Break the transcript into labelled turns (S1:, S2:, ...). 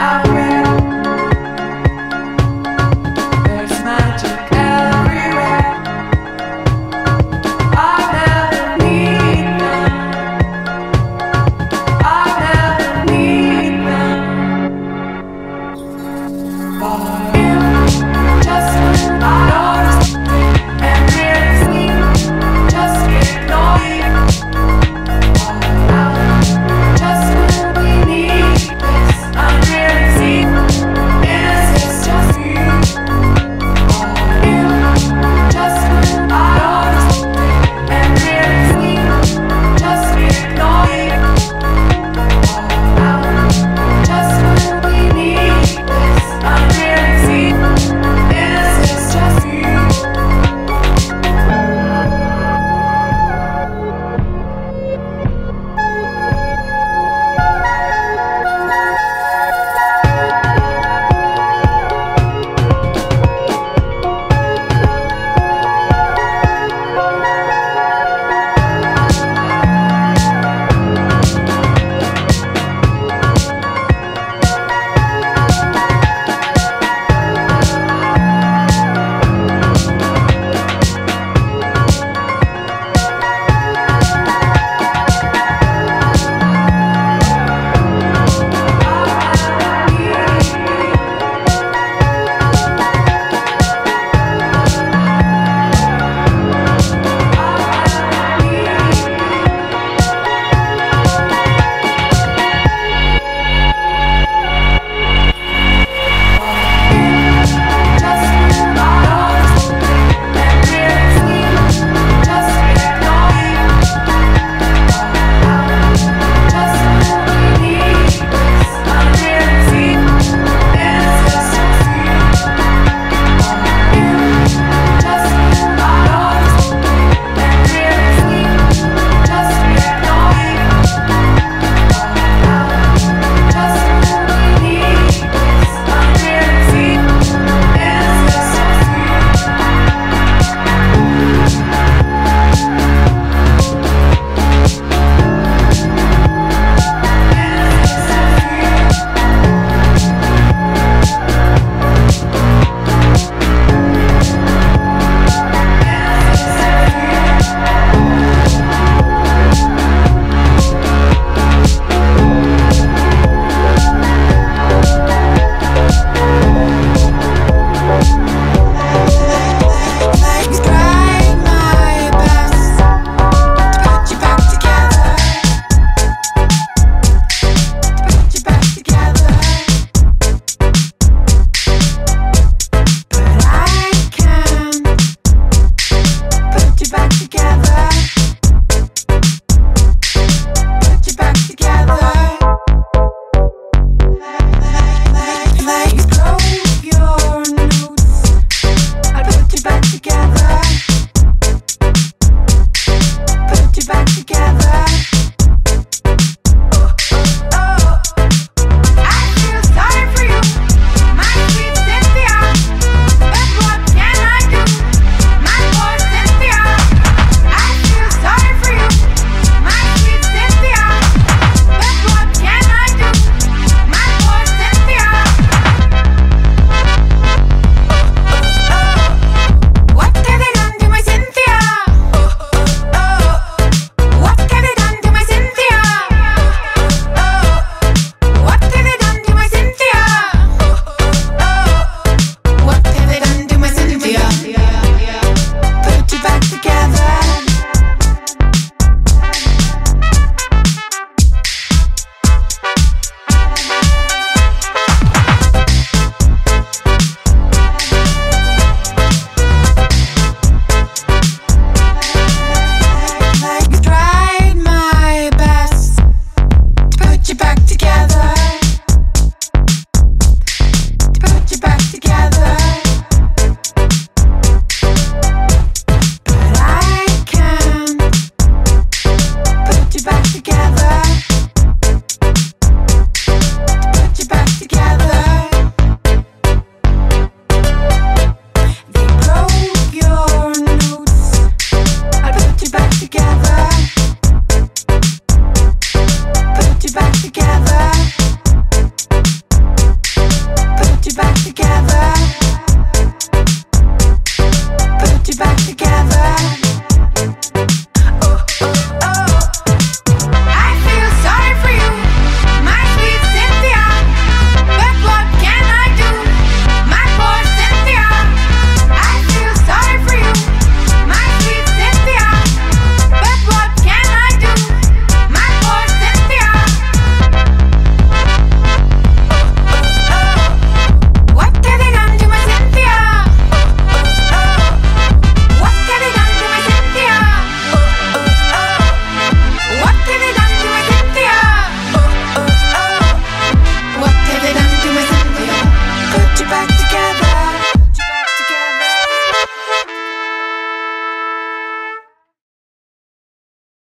S1: out. together.